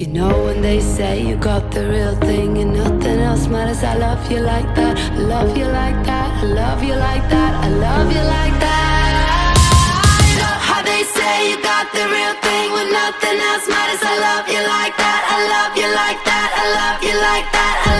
You know when they say you got the real thing and nothing else matters. I love you like that. I love you like that. I love you like that. I love you like that. I know how they say you got the real thing when nothing else matters. I love you like that. I love you like that. I love you like that. I